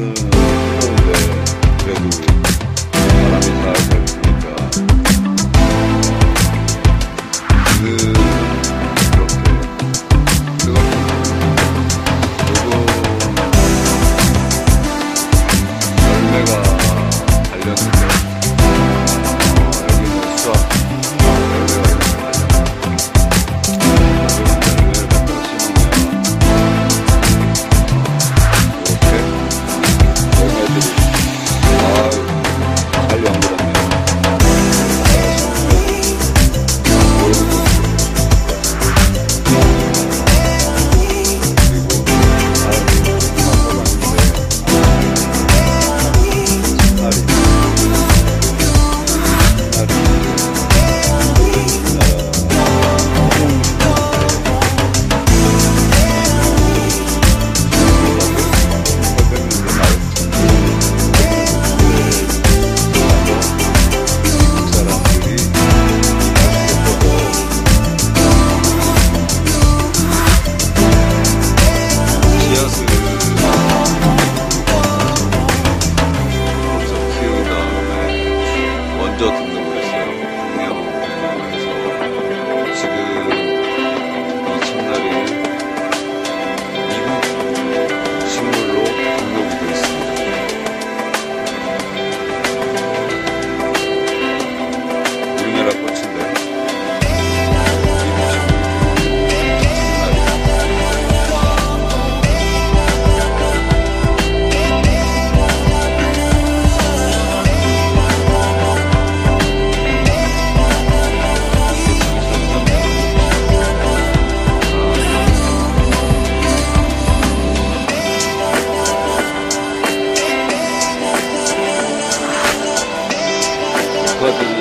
Mm. платили